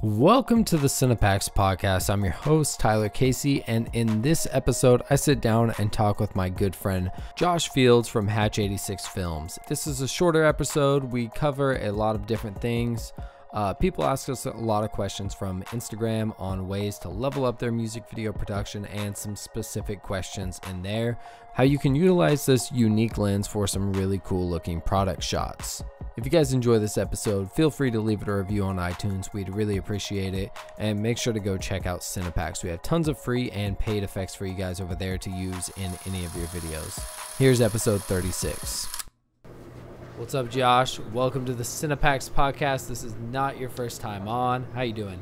Welcome to the CinePacks podcast. I'm your host, Tyler Casey, and in this episode, I sit down and talk with my good friend Josh Fields from Hatch 86 Films. This is a shorter episode. We cover a lot of different things. Uh, people ask us a lot of questions from Instagram on ways to level up their music video production and some specific questions in there. How you can utilize this unique lens for some really cool looking product shots. If you guys enjoy this episode, feel free to leave it a review on iTunes. We'd really appreciate it. And make sure to go check out CinePacks. We have tons of free and paid effects for you guys over there to use in any of your videos. Here's episode 36. What's up, Josh? Welcome to the CinePacks podcast. This is not your first time on. How you doing?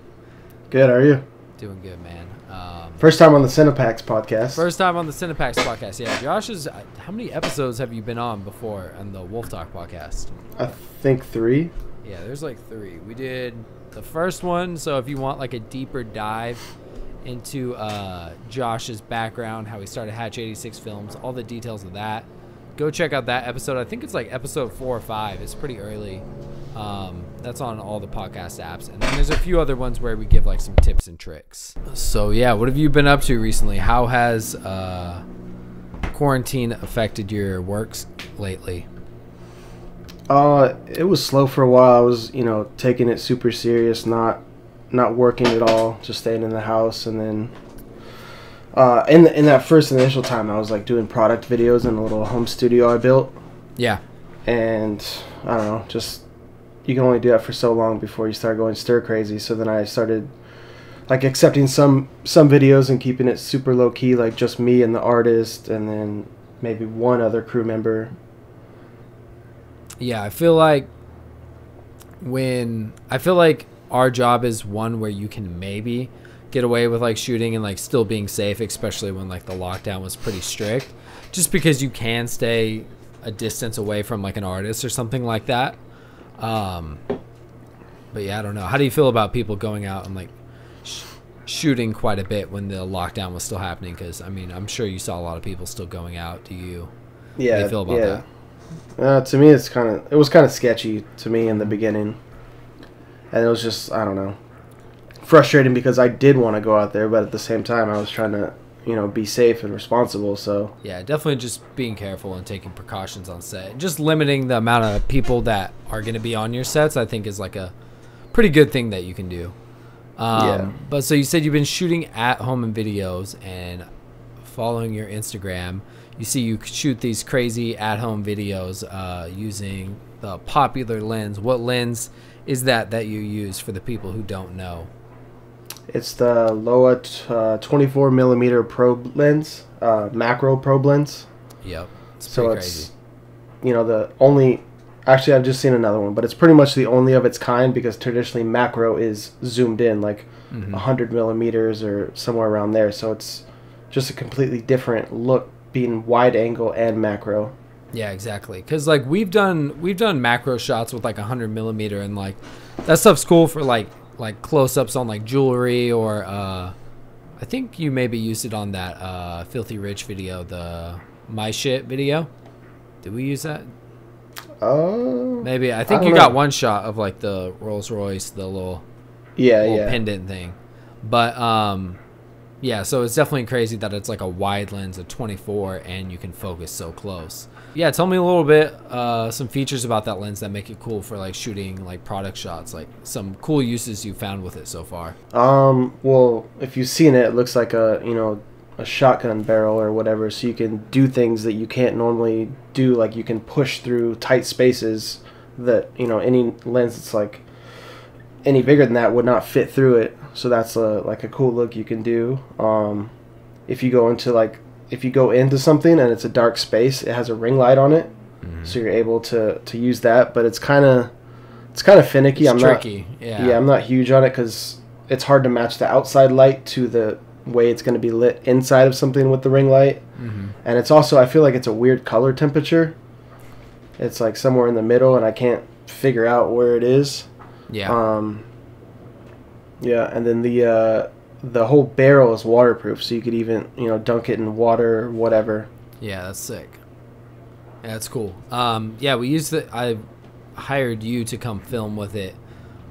Good, are you? Doing good, man. Um, First time on the CinePacks podcast. first time on the CinePacks podcast. Yeah, Josh is. uh, How many episodes have you been on before on the Wolf Talk podcast? I think three. Yeah, there's like three. We did the first one, so if you want like a deeper dive into uh, Josh's background, how he started Hatch 86 Films, all the details of that, go check out that episode. I think it's like episode four or five. It's pretty early. Um, that's on all the podcast apps. And then there's a few other ones where we give like some tips and tricks. So, yeah, what have you been up to recently? How has uh, quarantine affected your works lately? Uh, it was slow for a while. I was, you know, taking it super serious, not not working at all, just staying in the house, and then. Uh, in in that first initial time, I was like doing product videos in a little home studio I built, Yeah. and I don't know, just you can only do that for so long before you start going stir crazy. So then I started like accepting some some videos and keeping it super low key, like just me and the artist, and then maybe one other crew member. Yeah, I feel like when I feel like our job is one where you can maybe get away with like shooting and like still being safe, especially when like the lockdown was pretty strict, just because you can stay a distance away from like an artist or something like that. Um, but yeah, I don't know. How do you feel about people going out and like sh- shooting quite a bit when the lockdown was still happening? Because I mean, I'm sure you saw a lot of people still going out. Do you? Yeah, you feel about yeah. Uh, to me, it's kind of it was kind of sketchy to me in the beginning, and it was just I don't know, frustrating because I did want to go out there, but at the same time I was trying to you know be safe and responsible. So Yeah, definitely just being careful and taking precautions on set. Just limiting the amount of people that are going to be on your sets, I think, is like a pretty good thing that you can do. Um, Yeah. But so you said you've been shooting at home in videos and following your Instagram. You see, you shoot these crazy at home videos uh, using the popular lens. What lens is that that you use for the people who don't know? It's the Laowa t- uh, 24 millimeter probe lens, uh, macro probe lens. Yep. It's So it's crazy. you know the only. Actually, I've just seen another one, but it's pretty much the only of its kind because traditionally macro is zoomed in like Mhm. 100 millimeters or somewhere around there. So it's just a completely different look being wide angle and macro. Yeah, exactly. Because like we've done we've done macro shots with like a hundred millimeter, and like that stuff's cool for like like close ups on like jewelry or uh, I think you maybe used it on that uh, Philthy Rich video, the my shit video. Did we use that? Oh, Maybe I think don't you got one shot of like the Rolls Royce, the little yeah, little yeah. pendant thing. But um yeah, so it's definitely crazy that it's like a wide lens of 24 and you can focus so close. Yeah, tell me a little bit uh some features about that lens that make it cool for like shooting like product shots, like some cool uses you found with it so far. Um, well, if you've seen it, it looks like a you know a shotgun barrel or whatever, so you can do things that you can't normally do. Like you can push through tight spaces that you know any lens that's like any bigger than that would not fit through it. So that's a like a cool look you can do. Um, if you go into like if you go into something and it's a dark space, it has a ring light on it, so you're able to to use that. But it's kind of it's kind of finicky. It's I'm tricky. not yeah. yeah. I'm not huge on it because it's hard to match the outside light to the way it's going to be lit inside of something with the ring light. Mhm. And it's also I feel like it's a weird color temperature. It's like somewhere in the middle, and I can't figure out where it is. Yeah. Um, yeah, and then the uh, the whole barrel is waterproof, so you could even you know dunk it in water or whatever. Yeah, that's sick. Yeah, that's cool. Um, yeah, we used the. I hired you to come film with it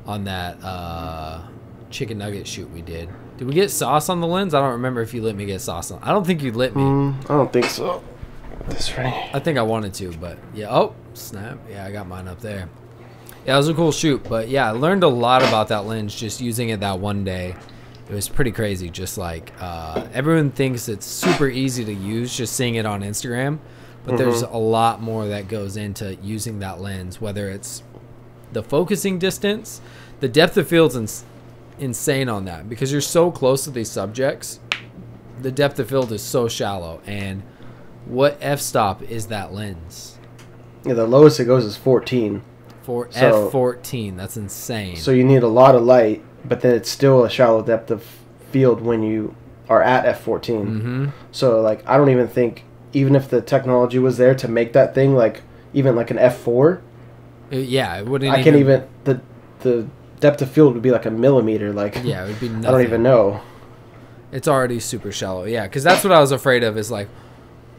on that uh, chicken nugget shoot we did. Did we get sauce on the lens? I don't remember if you let me get sauce on. I don't think you let me. Mm, I don't think so. This right. I think I wanted to, but yeah. Oh, snap. Yeah, I got mine up there. Yeah, it was a cool shoot, but yeah, I learned a lot about that lens just using it that one day. It was pretty crazy. Just like uh, everyone thinks it's super easy to use, just seeing it on Instagram, but there's a lot more that goes into using that lens. Whether it's the focusing distance, the depth of field's ins- insane on that because you're so close to these subjects. The depth of field is so shallow, and what f-stop is that lens? Yeah, the lowest it goes is 14. For So- f14, that's insane. So you need a lot of light, but then it's still a shallow depth of field when you are at f14. mm-hmm. So like I don't even think even if the technology was there to make that thing like even like an f4, Uh, yeah, it wouldn't. I can't even the the depth of field would be like a millimeter. Like Yeah, it would be nothing. I don't even know. It's already super shallow. Yeah, because that's what I was afraid of. Is like,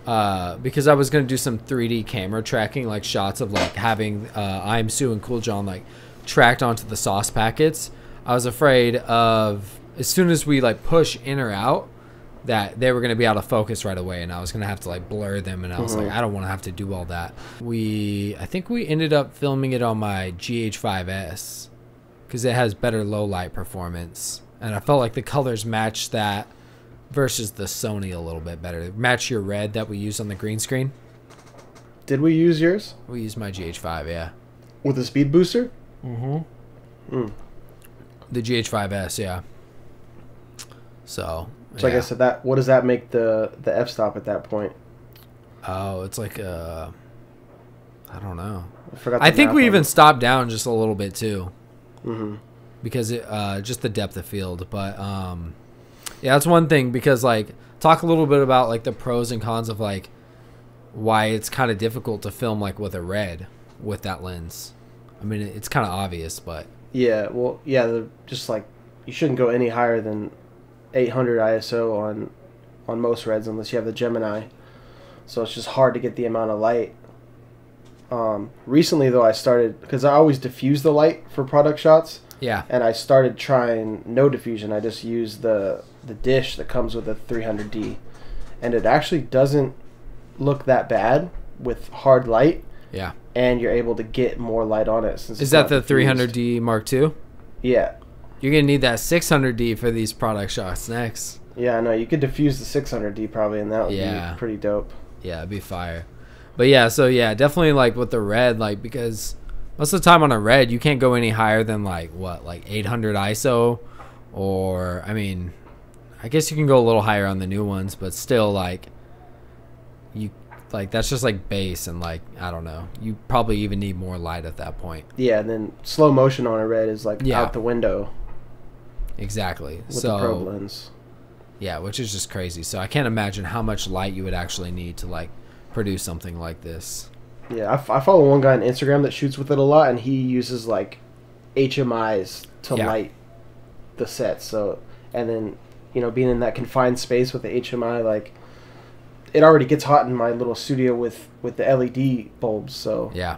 uh, because I was gonna do some 3D camera tracking, like shots of like having uh, I'm Sue and Cool John like tracked onto the sauce packets. I was afraid of as soon as we like push in or out that they were going to be out of focus right away and I was going to have to like blur them and I was like mm-hmm. I don't want to have to do all that. We I think we ended up filming it on my GH5S cuz it has better low light performance and I felt like the colors matched that versus the Sony a little bit better. Match your red that we use on the green screen. Did we use yours We used my GH5, yeah. with a speed booster? Mm-hmm. Hmm. The GH5S, yeah. So, So like I yeah. said, that what does that make the the f stop at that point? Oh, it's like uh I don't know. I forgot. I think we even it. stopped down just a little bit too Mhm. because it uh just the depth of field, but um yeah, that's one thing because like talk a little bit about like the pros and cons of like why it's kind of difficult to film like with a red with that lens. I mean, it's kind of obvious, but Yeah, well, yeah, just like you shouldn't go any higher than 800 ISO on on most reds unless you have the Gemini. So it's just hard to get the amount of light. Um, recently, though, I started because I always diffuse the light for product shots, yeah. and I started trying no diffusion. I just use the the dish that comes with the 300D, and it actually doesn't look that bad with hard light, Yeah. and you're able to get more light on it. Since Is that the diffused. 300D Mark II? Yeah, You're going to need that 600D for these product shots next. Yeah, no, you could diffuse the 600D probably, and that would Yeah. be pretty dope. Yeah, it'd be fire. But yeah, so yeah, definitely like with the red, like because most of the time on a red, you can't go any higher than like what, like 800 ISO, or I mean, I guess you can go a little higher on the new ones, but still like you like that's just like base and like I don't know, you probably even need more light at that point. Yeah, and then slow motion on a red is like Yeah. out the window Exactly. with the probe so lens. yeah, which is just crazy. So I can't imagine how much light you would actually need to like produce something like this. Yeah, I, f- I follow one guy on Instagram that shoots with it a lot, and he uses like HMIs to Yeah. light the set. So, and then you know, being in that confined space with the HMI, like it already gets hot in my little studio with with the LED bulbs. So Yeah.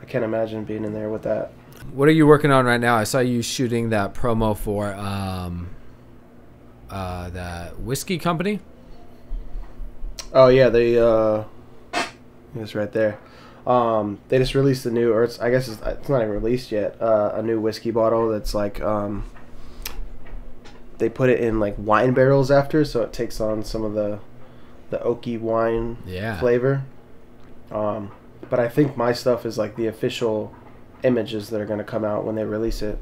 I can't imagine being in there with that. What are you working on right now? I saw you shooting that promo for um uh that whiskey company. Oh yeah, they uh, it's right there. Um, they just released a new, or it's I guess it's, it's not even released yet. Uh, a new whiskey bottle that's like um, they put it in like wine barrels after, so it takes on some of the the oaky wine Yeah. flavor. Um, but I think my stuff is like the official images that are going to come out when they release it.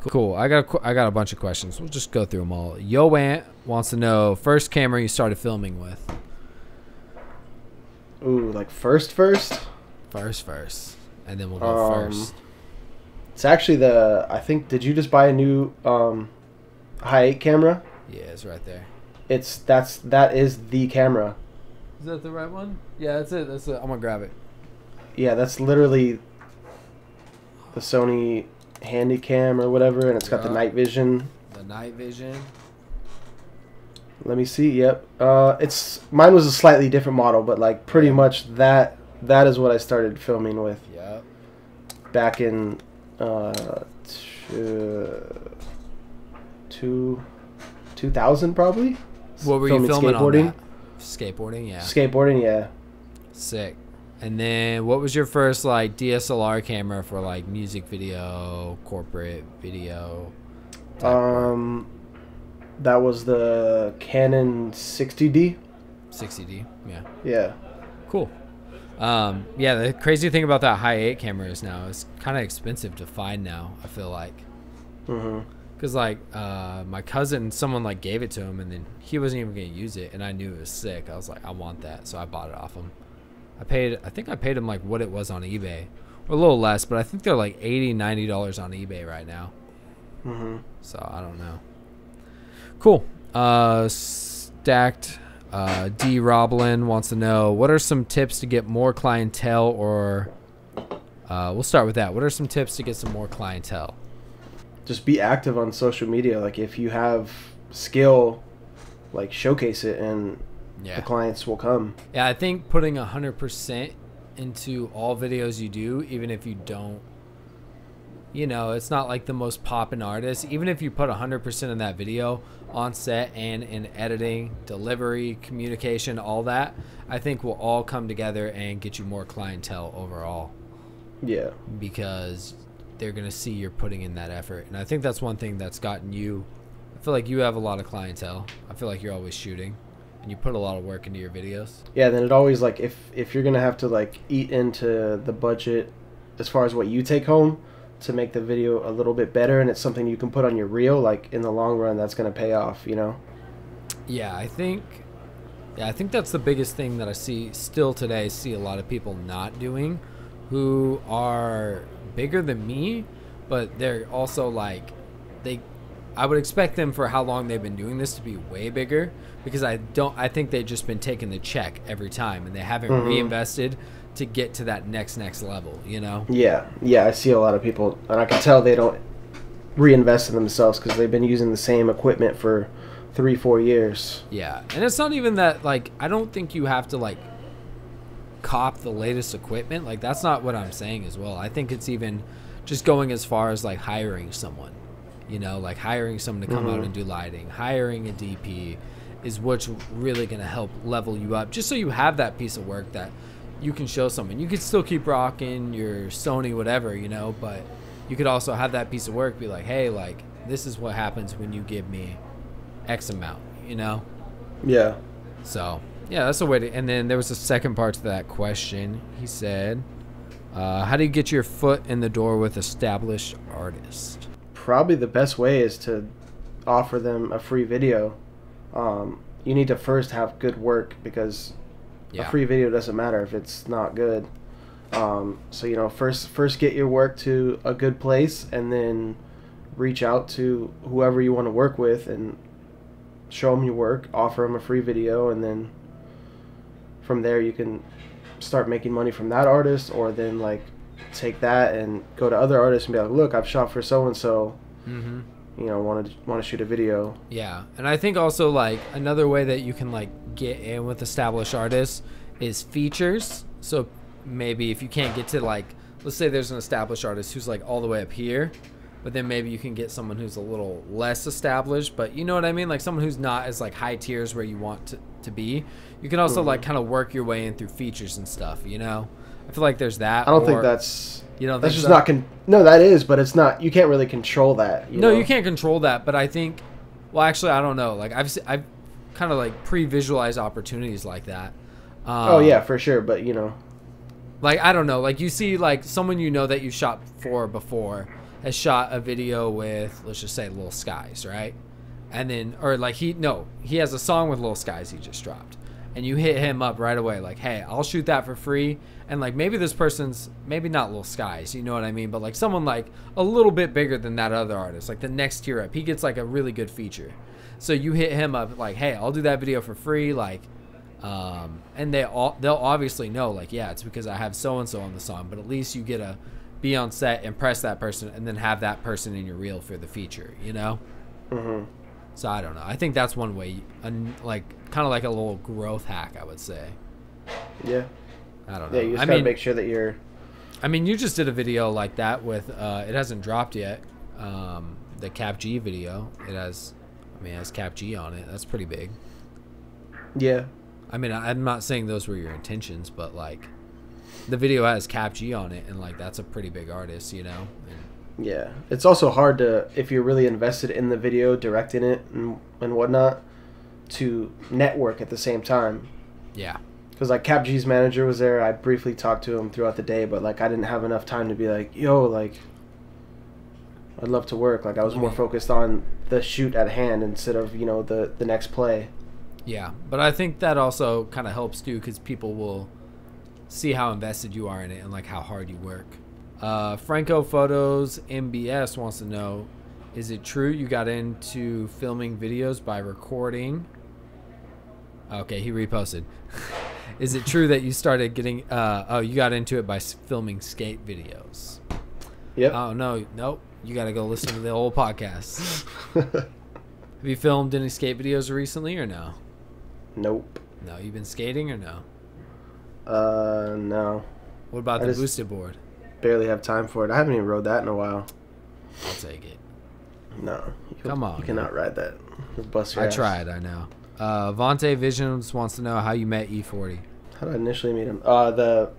Cool. I got a, I got a bunch of questions. We'll just go through them all. Yo Ant wants to know first camera you started filming with. Ooh, like first, first. First, first, and then we'll go Um, first. It's actually the I think. Did you just buy a new um, high eight camera? Yeah, it's right there. It's that's that is the camera. Is that the right one? Yeah, that's it. That's it. I'm gonna grab it. Yeah, that's literally the Sony Handycam or whatever, and it's got the night vision. The night vision. Let me see. Yep. Uh, it's mine was a slightly different model, but like pretty much that that is what I started filming with Yep. back in uh, uh two, two thousand probably. What were Filming you filming skateboarding? on that? Skateboarding, yeah. Skateboarding, yeah. Sick. And then what was your first like DSLR camera for like music video, corporate video? Um, that was the Canon 60D. 60D. Yeah. Yeah. Cool. Um, yeah, the crazy thing about that high 8 camera is now it's kind of expensive to find now, I feel like. hmm Cuz like uh, my cousin someone like gave it to him and then he wasn't even going to use it and I knew it was sick. I was like I want that, so I bought it off him. I paid I think I paid him like what it was on eBay. Or a little less, but I think they're like 80 90 dollars on eBay right now. hmm So I don't know. Cool. Uh, stacked. Uh, D. Roblin wants to know what are some tips to get more clientele, or uh, we'll start with that. What are some tips to get some more clientele? Just be active on social media. Like if you have skill, like showcase it, and yeah. the clients will come. Yeah, I think putting a hundred percent into all videos you do, even if you don't, you know, it's not like the most poppin' artist. Even if you put a hundred percent in that video on set and in editing, delivery, communication, all that, I think will all come together and get you more clientele overall Yeah. because they're gonna see you're putting in that effort. And I think that's one thing that's gotten you. I feel like you have a lot of clientele. I feel like you're always shooting, and you put a lot of work into your videos. Yeah. Then it always like if if you're gonna have to like eat into the budget as far as what you take home to make the video a little bit better, and it's something you can put on your reel. Like in the long run, that's gonna pay off. You know. Yeah, I think yeah, I think that's the biggest thing that I see still today see a lot of people not doing who are bigger than me, but they're also like they I would expect them for how long they've been doing this to be way bigger because I don't I think they've just been taking the check every time and they haven't Mhm. reinvested to get to that next next level, you know? Yeah, yeah, I see a lot of people, and I can tell they don't reinvest in themselves because they've been using the same equipment for three, four years. Yeah, and it's not even that like I don't think you have to like cop the latest equipment. Like that's not what I'm saying as well. I think it's even just going as far as like hiring someone. You know, like hiring someone to come out Mhm. and do lighting, hiring a DP is what's really going to help level you up just so you have that piece of work that you can show someone. You could still keep rocking your Sony whatever, you know, but you could also have that piece of work be like, "Hey, like this is what happens when you give me X amount," you know? Yeah. So yeah, that's a way to. And then there was a second part to that question. He said, uh, "How do you get your foot in the door with established artists?" Probably the best way is to offer them a free video. Um, you need to first have good work because Yeah, a free video doesn't matter if it's not good. Um, so you know, first first get your work to a good place, and then reach out to whoever you want to work with and show them your work, offer them a free video, and then from there you can start making money from that artist, or then like take that and go to other artists and be like, look, I've shot for so and so. You know, want to want to shoot a video. yeah, and I think also like another way that you can like get in with established artists is features. So maybe if you can't get to like, let's say there's an established artist who's like all the way up here. But then maybe you can get someone who's a little less established, but you know what I mean? Like someone who's not as like high tiers where you want to, to be. You can also like kind of work your way in through features and stuff, you know? I feel like there's that. I don't or- think that's you know that's just not con- no that is, but it's not. You can't really control that. You no, know? you can't control that, but I think well actually I don't know. Like I've I've kind of like pre-visualized opportunities like that. Um, Oh yeah, for sure. But you know, like I don't know, like you see like someone you know that you shot for before has shot a video with let's just say Lil Skies, right? And then or like he no, he has a song with Lil Skies he just dropped. And you hit him up right away like, "Hey, I'll shoot that for free." And like maybe this person's maybe not Lil Skies, you know what I mean, but like someone like a little bit bigger than that other artist, like the next tier up. He gets like a really good feature. So you hit him up like, "Hey, I'll do that video for free." Like um, and they all they'll obviously know like yeah it's because i have so and so on the song but at least you get to be on set and impress that person and then have that person in your reel for the feature you know hmm so i don't know i think that's one way like kind of like a little growth hack i would say yeah, i don't know yeah. You just i gotta mean make sure that you're. i mean you just did a video like that with uh it hasn't dropped yet um the Kap G video. It has, I mean, it has Kap G on it. That's pretty big. Yeah. I mean, I'm not saying those were your intentions, but like, the video has Kap G on it, and like that's a pretty big artist, you know. And, Yeah. It's also hard to if you're really invested in the video, directing it and and whatnot, to network at the same time. yeah, Because like Kap G's manager was there. I briefly talked to him throughout the day, but like I didn't have enough time to be like, yo, like. I'd love to work. Like I was more focused on the shoot at hand instead of you know the the next play. yeah. But I think that also kind of helps too, because people will see how invested you are in it and like how hard you work. Uh, Franco Photos MBS wants to know: Is it true you got into filming videos by recording? Okay, he reposted. Is it true that you started getting? Uh, oh, you got into it by filming skate videos. Yep. Oh no, nope. You got to go listen to the old podcast. Have you filmed any skate videos recently or no? nope. No, you've been skating or no? Uh, no. What about I the boosted board? Barely have time for it. I haven't even rode that in a while. I'll take it. No. You, Come on, You cannot ride that. You'll bust your I ass. tried, I know. Uh, Vontae Visions wants to know how you met E E40. How did I initially meet him? Uh, the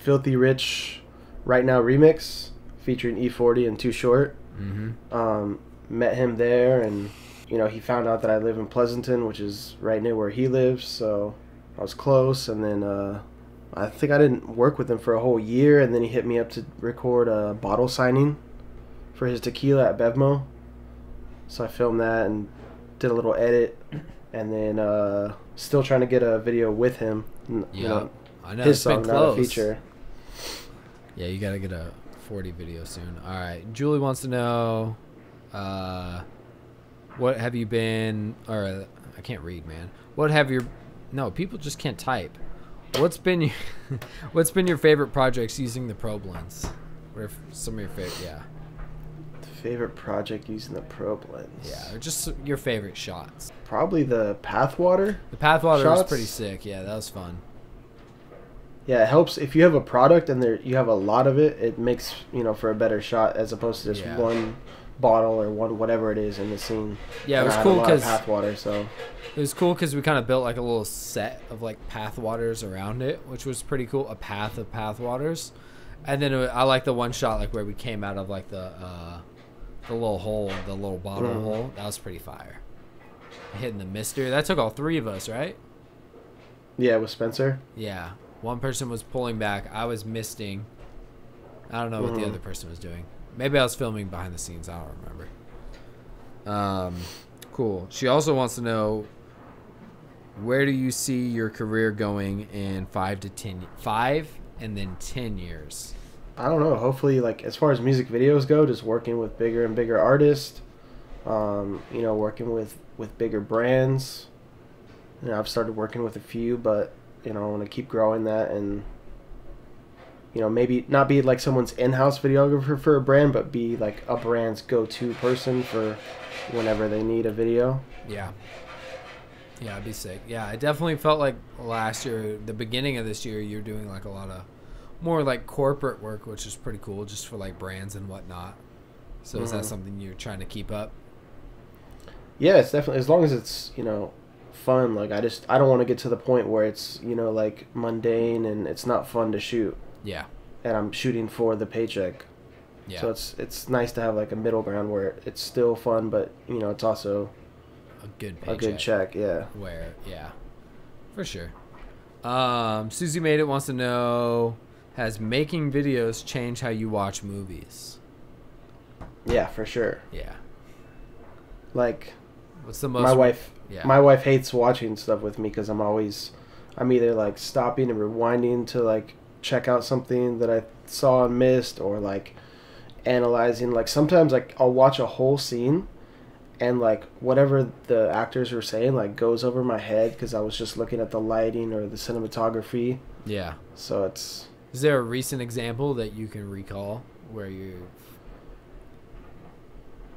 Philthy Rich Right Now remix featuring E40 and Too Short. Mm-hmm. Um, met him there, and you know he found out that I live in Pleasanton, which is right near where he lives. So I was close, and then uh, I think I didn't work with him for a whole year, and then he hit me up to record a bottle signing for his tequila at Bevmo. So I filmed that and did a little edit, and then uh, still trying to get a video with him. n- Yeah, You know, I know. his song, not a feature. Yeah, you gotta get a 40 video soon. All right. Julie wants to know, uh, what have you been? Or uh, I can't read, man. What have your? No, people just can't type. What's been your? what's been your favorite projects using the probe lens? What some of your favorite? Yeah, Favorite project using the probe lens. yeah, or just your favorite shots. Probably the Pathwater. The Pathwater was pretty sick. Yeah, that was fun. Yeah, it helps if you have a product and there you have a lot of it. It makes you know for a better shot as opposed to just Yeah. one bottle or one whatever it is in the scene. Yeah, it was cool a lot of because Pathwater. So It was cool because we kind of built like a little set of like path waters around it, which was pretty cool. A path of path waters, and then it, I like the one shot like where we came out of like the uh, the little hole, the little bottle Mhm. hole. That was pretty fire. Hitting the mister. That took all three of us, right? yeah, with Spencer. Yeah. One person was pulling back. I was misting. I don't know what the Mhm. other person was doing. Maybe I was filming behind the scenes. I don't remember. Um, cool. She also wants to know where do you see your career going in five to ten, five and then ten years? I don't know. Hopefully, like as far as music videos go, just working with bigger and bigger artists. Um, you know, working with with bigger brands. You know, I've started working with a few, but you know, I want to keep growing that and. You know, maybe not be like someone's in-house videographer for a brand, but be like a brand's go-to person for whenever they need a video. Yeah. Yeah, I'd be sick. Yeah, I definitely felt like last year, the beginning of this year, you're doing like a lot of more like corporate work, which is pretty cool, just for like brands and whatnot. So is that Mhm. something you're trying to keep up? Yeah, it's definitely as long as it's you know fun. Like I just I don't want to get to the point where it's you know like mundane and it's not fun to shoot, Yeah. and I'm shooting for the paycheck. Yeah. So it's it's nice to have like a middle ground where it's still fun, but you know it's also a good paycheck. a good check. Yeah. Where, yeah, for sure. Um, Susie made it wants to know: Has making videos changed how you watch movies? Yeah, for sure. Yeah. Like What's the most? my wife, Yeah. my wife hates watching stuff with me because I'm always, I'm either like stopping and rewinding to like check out something that I saw and missed, or like analyzing. Like sometimes like I'll watch a whole scene, and like whatever the actors were saying like goes over my head because I was just looking at the lighting or the cinematography. yeah. So it's Is there a recent example that you can recall where you?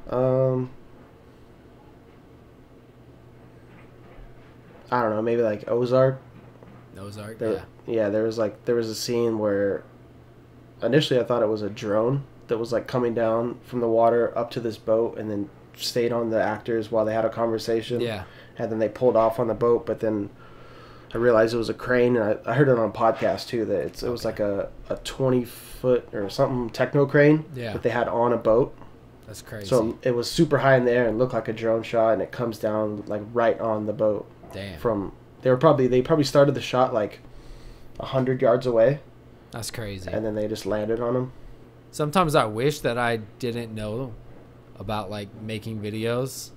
um. I don't know, maybe like Ozark. Ozark. There, yeah. yeah. there was like there was a scene where initially I thought it was a drone that was like coming down from the water up to this boat and then stayed on the actors while they had a conversation. Yeah. And then they pulled off on the boat, but then I realized it was a crane, and I, I heard it on a podcast too that it's, it was like a, a 20 foot or something techno crane Yeah. that they had on a boat. That's crazy. So it was super high in the air and looked like a drone shot, and it comes down like right on the boat Damn. from. They were probably they probably started the shot like a hundred yards away, That's crazy. and then they just landed on him. Sometimes I wish that I didn't know about like making videos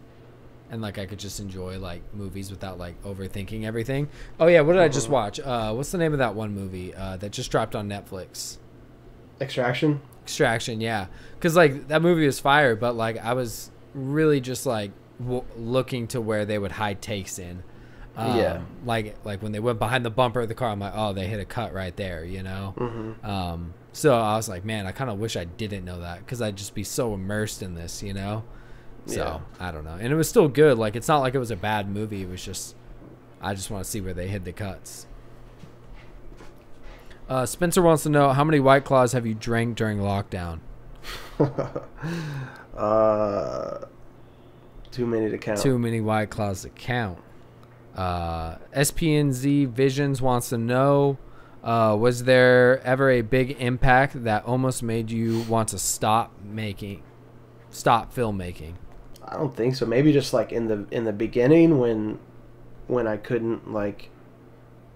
and like I could just enjoy like movies without like overthinking everything. Oh yeah, what did I just Mhm. watch? Uh what's the name of that one movie uh that just dropped on Netflix? Extraction. Extraction, yeah. Cuz like that movie was fire, but like I was really just like w- looking to where they would hide takes in. Um, Yeah. Like like when they went behind the bumper of the car, I'm like, "Oh, they hit a cut right there," you know. Mm-hmm. Um, so I was like, man, I kind of wish I didn't know that because I'd just be so immersed in this, you know. So I don't know, and it was still good. Like it's not like it was a bad movie. It was just I just want to see where they hid the cuts. Uh, Spencer wants to know how many White Claws have you drank during lockdown? uh, too many to count. Too many White Claws to count. Uh, SPNZ Visions wants to know uh, Was there ever a big impact that almost made you want to stop making, stop filmmaking? I don't think so. Maybe just like in the in the beginning when when I couldn't like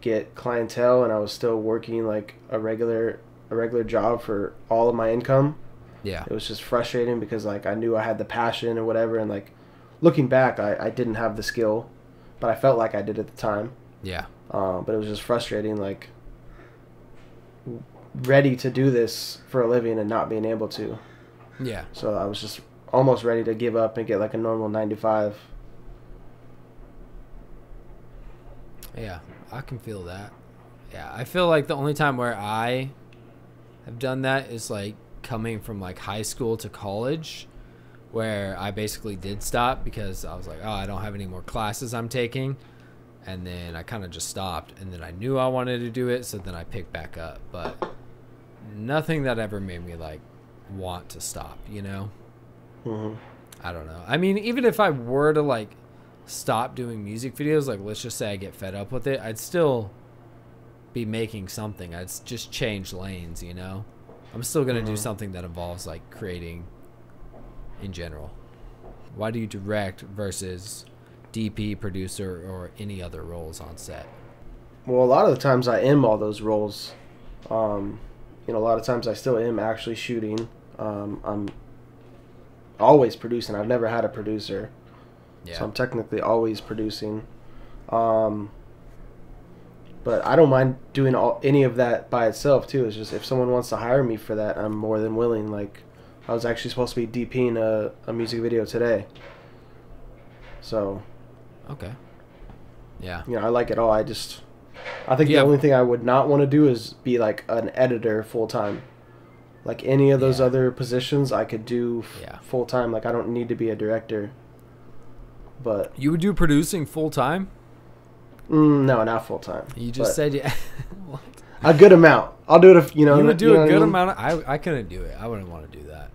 get clientele and I was still working like a regular a regular job for all of my income. Yeah. It was just frustrating because like I knew I had the passion or whatever and like looking back I, I didn't have the skill, but I felt like I did at the time. Yeah. Um, but it was just frustrating like ready to do this for a living and not being able to. Yeah. So I was just almost ready to give up and get like a normal 95. Yeah. I can feel that. Yeah. I feel like the only time where I have done that is like coming from like high school to college where I basically did stop because I was like, oh, I don't have any more classes I'm taking. And then I kind of just stopped. And then I knew I wanted to do it. So then I picked back up. But nothing that ever made me like want to stop, you know? hmm I don't know. I mean, even if I were to like stop doing music videos, like let's just say I get fed up with it, I'd still be making something. I'd just change lanes, you know? I'm still going to do Mhm. something that involves like creating in general. Why do you direct versus DP, producer, or any other roles on set? Well, a lot of the times I am all those roles. Um, you know, a lot of times I still am actually shooting. Um, I'm always producing. I've never had a producer, Yeah. so I'm technically always producing. Um, but I don't mind doing all any of that by itself too. It's just if someone wants to hire me for that, I'm more than willing. Like, I was actually supposed to be DPing a, a music video today. So okay. Yeah. you know, I like it all. I just, I think Yeah. the only thing I would not want to do is be like an editor full time. Like any of those Yeah. other positions, I could do Yeah. full time. Like I don't need to be a director. But You would do producing full time? mm, no, not full time. You just said you. what? a good amount. I'll do it if you know. you would do know a what I good mean? amount of I, I couldn't do it i wouldn't want to do that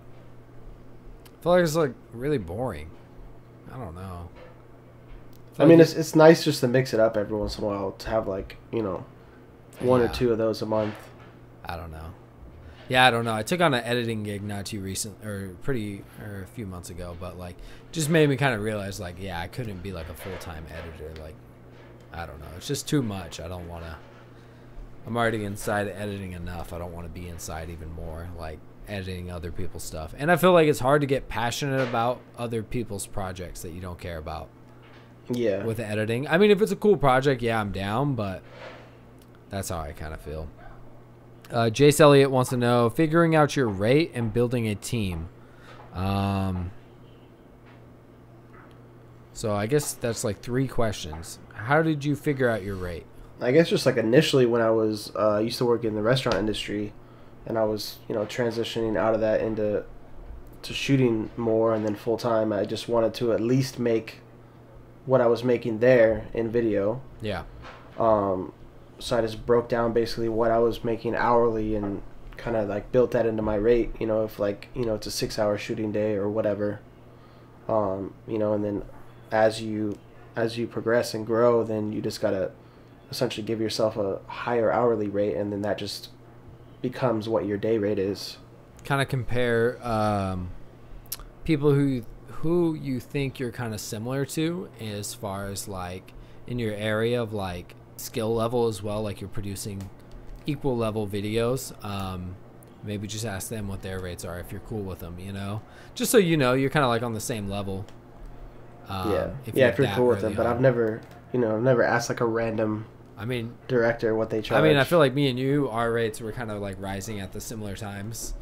i feel like it's like really boring. I don't know. I mean, it's it's nice just to mix it up every once in a while to have like you know, one or two of those a month. i don't know. Yeah i don't know. I took on an editing gig not too recent or pretty or a few months ago but like just made me kind of realize like yeah i couldn't be like a full-time editor. Like i don't know. It's just too much. I don't want to i'm already inside editing enough. I don't want to be inside even more. Like editing other people's stuff and i feel like it's hard to get passionate about other people's projects that you don't care about Yeah. with editing. I mean, if it's a cool project, yeah, I'm down, but that's how I kind of feel. Uh, Jace Elliott wants to know figuring out your rate and building a team. Um, so I guess that's like three questions. How did you figure out your rate? I guess just like initially when I was uh, used to work in the restaurant industry, and I was you know transitioning out of that into to shooting more and then full time. I just wanted to at least make what I was making there in video. Yeah. Um, so I just broke down basically what I was making hourly and kind of like built that into my rate. You know, if like you know it's a six hour shooting day or whatever. Um, you know, and then as you as you progress and grow, then you just gotta essentially give yourself a higher hourly rate, and then that just becomes what your day rate is. Kind of compare um, people who who you think you're kind of similar to as far as like in your area of like skill level as well, like you're producing equal level videos. Um, maybe just ask them what their rates are if you're cool with them, you know, just so you know you're kind of like on the same level. Um, yeah, if yeah, if you're cool with them. But I've never, you know, I've never asked like a random. I mean, director what they charge. I mean, I feel like me and you, our rates were kind of like rising at the similar times.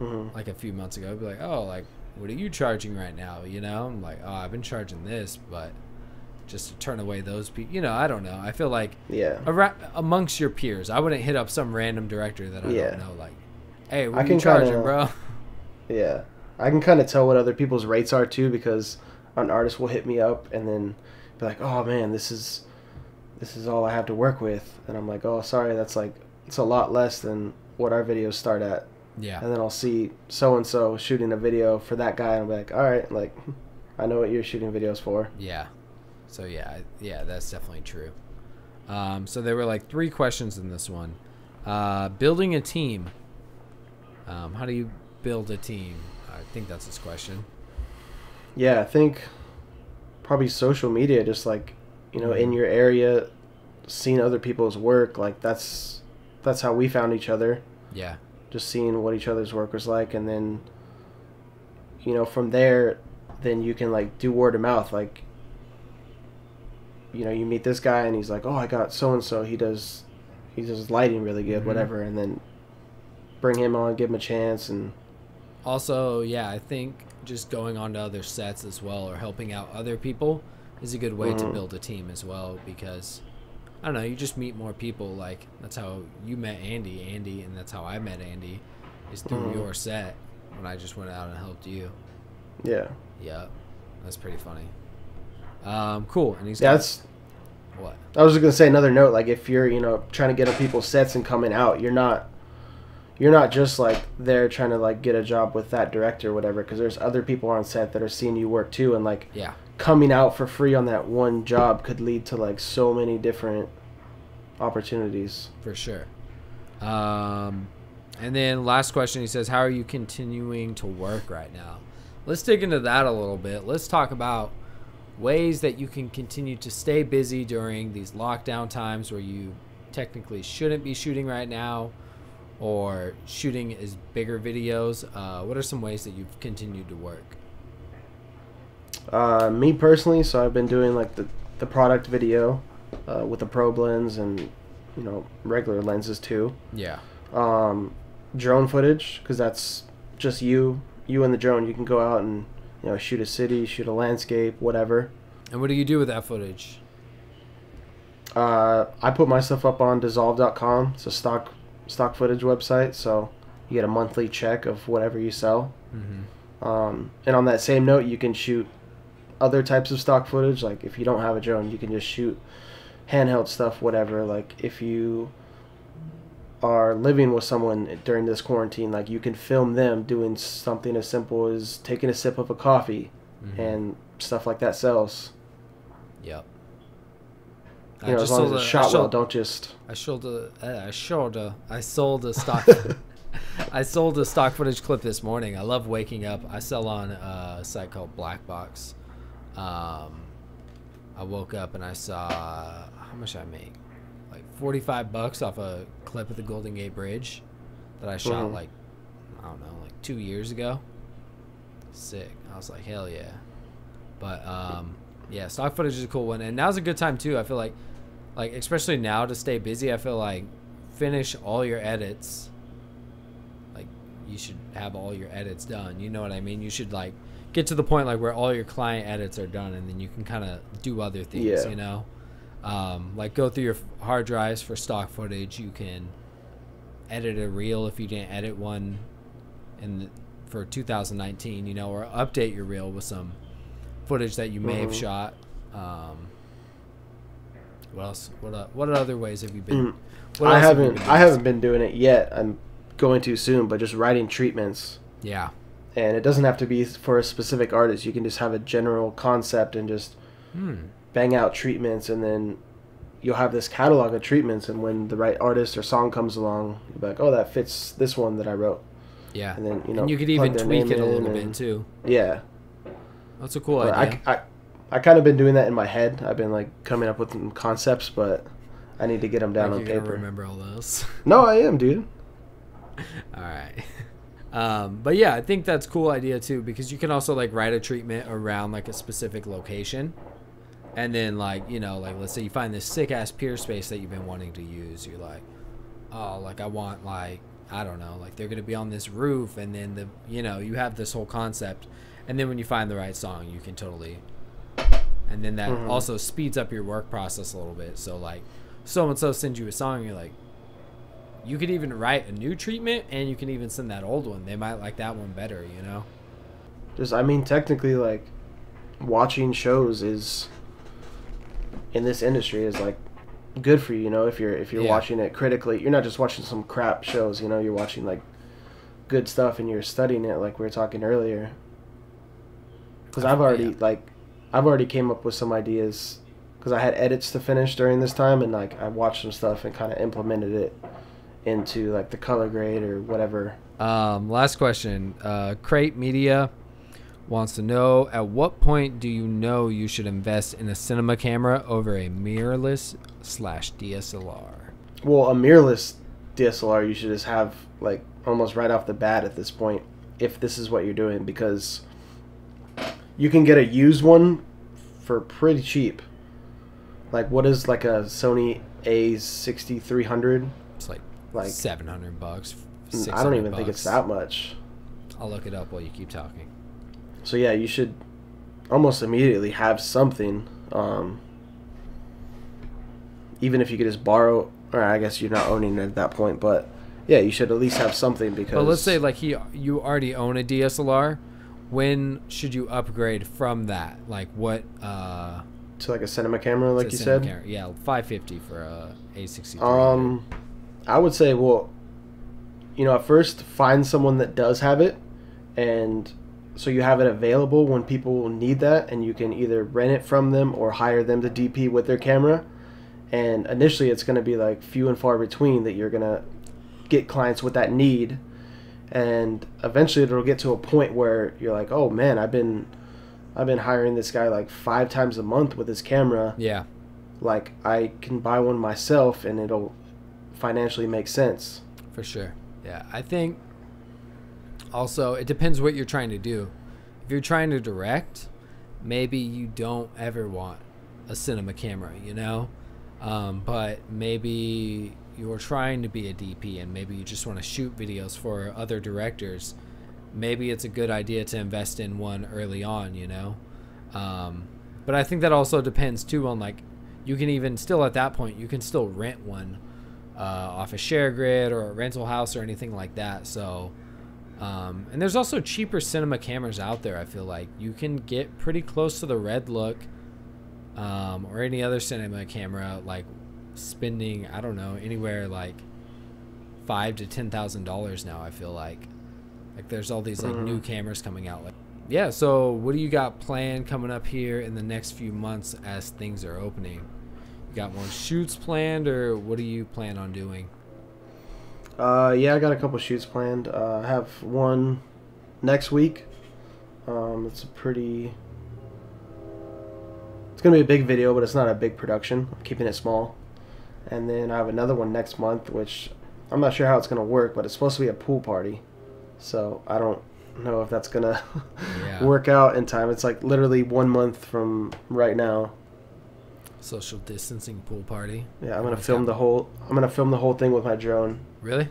Mm-hmm. Like a few months ago, be like, oh, like what are you charging right now? You know, I'm like, oh, I've been charging this, but just to turn away those people. You know, I don't know. I feel like yeah, ar- amongst your peers, I wouldn't hit up some random director that I yeah. don't know. Like, hey, what I are you charging, kinda, bro? Yeah, I can kind of tell what other people's rates are too because an artist will hit me up and then be like, oh man, this is this is all I have to work with, and I'm like, oh sorry, that's like it's a lot less than what our videos start at. Yeah. And then I'll see so and so shooting a video for that guy, and I'm like, all right, like, I know what you're shooting videos for. Yeah. So yeah, yeah, that's definitely true. Um, so there were like three questions in this one. Uh, building a team. Um, how do you build a team? I think that's his question. Yeah, I think probably social media, just like you know, in mm-hmm. your area, seeing other people's work. Like that's that's how we found each other. Yeah. Just seeing what each other's work was like, and then you know from there, then you can like do word of mouth. Like you know, you meet this guy and he's like, "Oh, I got so and so. He does, he does lighting really good, mm-hmm. whatever." And then bring him on, give him a chance, and also, yeah, I think just going on to other sets as well or helping out other people is a good way mm-hmm. to build a team as well because I don't know, you just meet more people. Like that's how you met Andy, Andy, and that's how I met Andy, is through mm-hmm. your set when I just went out and helped you. Yeah. Yeah, that's pretty funny. Um, cool. And he's yeah, that's what I was just gonna say. Another note, like if you're you know trying to get on people's sets and coming out, you're not you're not just like there trying to like get a job with that director or whatever because there's other people on set that are seeing you work too and like yeah coming out for free on that one job could lead to like so many different opportunities. For sure. Um and then last question he says how are you continuing to work right now? Let's dig into that a little bit. Let's talk about ways that you can continue to stay busy during these lockdown times where you technically shouldn't be shooting right now or shooting is bigger videos. Uh, what are some ways that you've continued to work uh, me personally so i've been doing like the, the product video uh, with the probe lens and you know regular lenses too. Yeah. Um, drone footage because that's just you you and the drone. You can go out and you know shoot a city shoot a landscape whatever. And what do you do with that footage? Uh, i put my stuff up on dissolve.com it's a stock stock footage website, so you get a monthly check of whatever you sell. Mm-hmm. Um, and on that same note, you can shoot other types of stock footage. Like if you don't have a drone, you can just shoot handheld stuff, whatever. Like if you are living with someone during this quarantine, like you can film them doing something as simple as taking a sip of a coffee, mm-hmm. and stuff like that sells. Yep. You know, as long as it's shot well, don't just. I sold a, uh, I sold a, I sold a stock. I sold a stock footage clip this morning. I love waking up. I sell on a site called Black Box. Um, I woke up and I saw how much I make, like forty-five bucks off a clip of the Golden Gate Bridge that I shot mm-hmm. like I don't know, like two years ago. Sick. I was like, hell yeah. But um, yeah, stock footage is a cool one, and now's a good time too. I feel like like especially now to stay busy i feel like finish all your edits like you should have all your edits done you know what i mean you should like get to the point like where all your client edits are done and then you can kind of do other things yeah. you know um, like go through your hard drives for stock footage you can edit a reel if you didn't edit one in the, for 2019 you know or update your reel with some footage that you may mm-hmm. have shot um, what else? What uh, what other ways have you been? Mm. I haven't. Have been I haven't been doing it yet. I'm going to soon, but just writing treatments. Yeah. And it doesn't have to be for a specific artist. You can just have a general concept and just Hmm. bang out treatments, and then you'll have this catalog of treatments. And when the right artist or song comes along, you'll be like, "Oh, that fits this one that I wrote." Yeah. And then you know, and you could even tweak it a little and- bit too. Yeah, That's a cool But idea. I, I, I kind of been doing that in my head. I've been like coming up with some concepts, but I need to get them down Like on paper. remember all those. No, I am, dude. All right. Um, but yeah, I think that's a cool idea too because you can also like write a treatment around like a specific location. And then like, you know, like let's say you find this sick ass pier space that you've been wanting to use. You're like, oh, like I want like I don't know, like they're gonna be on this roof and then the you know, you have this whole concept and then when you find the right song you can totally and then that Mhm. also speeds up your work process a little bit. So like so and so sends you a song, you're like, you could even write a new treatment and you can even send that old one. They might like that one better, you know? Just, I mean, technically, like, watching shows is in this industry is like good for you. You know, if you're if you're Yeah. watching it critically, you're not just watching some crap shows. You know, you're watching like good stuff and you're studying it, like we were talking earlier. Because I've already Yeah. like, I've already came up with some ideas. Because I had edits to finish during this time, and like I watched some stuff and kind of implemented it into like the color grade or whatever. Um, last question. Uh, Crate Media wants to know at what point do you know you should invest in a cinema camera over a mirrorless slash DSLR? Well, a mirrorless DSLR you should just have like almost right off the bat at this point if this is what you're doing because you can get a used one for pretty cheap. Like what is like a Sony A6300? It's like, Like seven hundred bucks. I don't 600 even think it's that much. I'll look it up while you keep talking. So yeah, you should almost immediately have something um even if you could just borrow or I guess you're not owning it at that point, but yeah, you should at least have something because But let's say like he, you already own a DSLR. When should you upgrade from that? Like what? Uh, to like a cinema camera, like you said. camera? Yeah, five fifty for a A sixty. Um, I would say, well, you know, at first find someone that does have it, and so you have it available when people need that, and you can either rent it from them or hire them to DP with their camera. And initially, it's going to be like few and far between that you're going to get clients with that need, and eventually it'll get to a point where you're like, oh man, I've been. I've been hiring this guy like five times a month with his camera yeah, like I can buy one myself and it'll financially make sense. for sure. Yeah, I think. Also, it depends what you're trying to do. If you're trying to direct, maybe you don't ever want a cinema camera, you know. Um, but maybe you're trying to be a DP and maybe you just want to shoot videos for other directors. Maybe it's a good idea to invest in one early on, you know. Um, but I think that also depends too on like you can even still at that point you can still rent one uh, off a ShareGrid or a rental house or anything like that. So, um, and there's also cheaper cinema cameras out there. I feel like you can get pretty close to the Red Look um, or any other cinema camera, like spending I don't know anywhere like five to ten thousand dollars now. I feel like like there's all these like new cameras coming out. Like yeah. So what do you got planned coming up here in the next few months as things are opening? You got more shoots planned, or what do you plan on doing? Uh, yeah, I got a couple shoots planned. Uh, I have one next week. Um, it's a pretty. It's gonna be a big video, but it's not a big production. I'm keeping it small. And then I have another one next month, which I'm not sure how it's gonna work, but it's supposed to be a pool party. So I don't know if that's gonna Yeah. work out in time. It's like literally one month from right now. Social distancing pool party. Yeah, I'm gonna film the whole. I'm gonna film the whole thing with my drone. Really?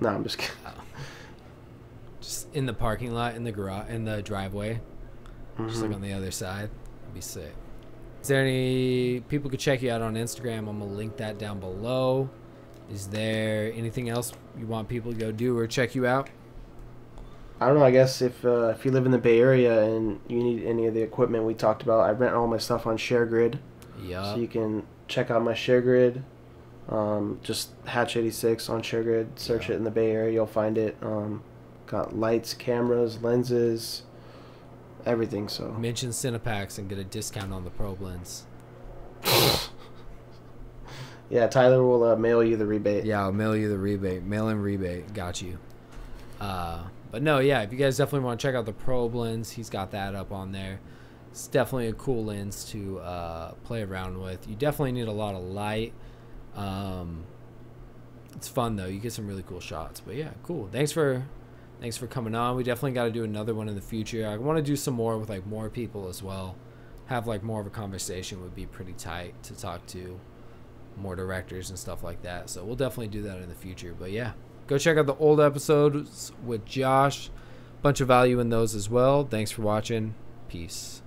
No, I'm just kidding. Just in the parking lot, in the garage, in the driveway, just like Mhm. on the other side. That'd be sick. Is there any people could check you out on Instagram? I'm gonna link that down below. Is there anything else you want people to go do or check you out? I don't know. I guess if uh, if you live in the Bay Area and you need any of the equipment we talked about, I rent all my stuff on ShareGrid, Yeah. so you can check out my ShareGrid. Um, just Hatch eighty six on ShareGrid. Search Yeah. it in the Bay Area, you'll find it. Um, got lights, cameras, lenses, everything. So Mention CinePacks and get a discount on the probe lens. yeah, Tyler will uh, mail you the rebate. Yeah, I'll mail you the rebate. Mail in rebate. Got you. Uh, but no, yeah, if you guys definitely want to check out the probe lens, he's got that up on there. It's definitely a cool lens to uh, play around with. You definitely need a lot of light. Um, it's fun though. You get some really cool shots. But yeah, cool. Thanks for thanks for coming on. We definitely got to do another one in the future. I want to do some more with like more people as well. Have like more of a conversation would be pretty tight to talk to more directors and stuff like that. So we'll definitely do that in the future. But yeah, go check out the old episodes with Josh. Bunch of value in those as well. Thanks for watching. Peace.